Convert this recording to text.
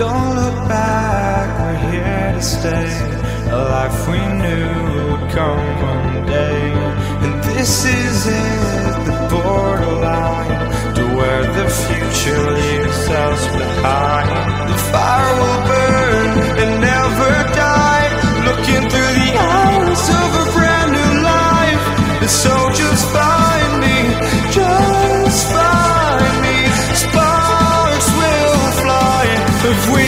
Don't look back, we're here to stay. A life we knew would come one day. And this is it,